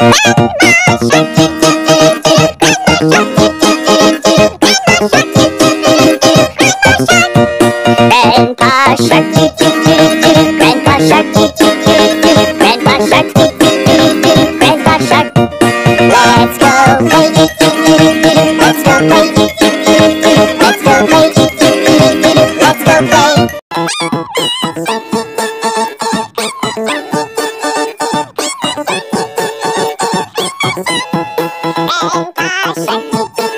Grandpa Shark. Grandpa Shark. Grandpa Shark. Grandpa Shark. Let's go play. Let's go play. Let's go play. Let's go play. Oh, gosh,